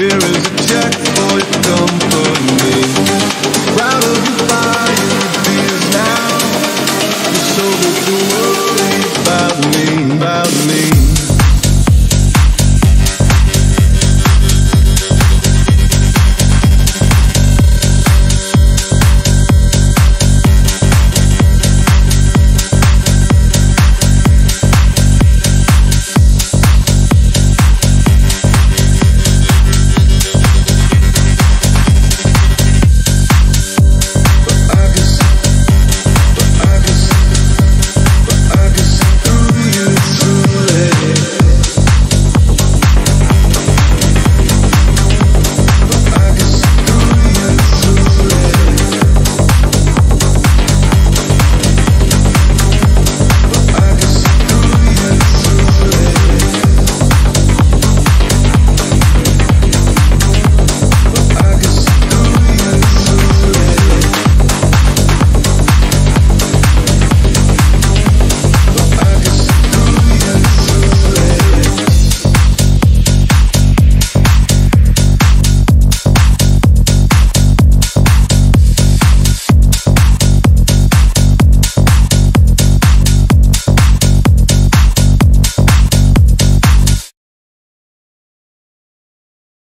here is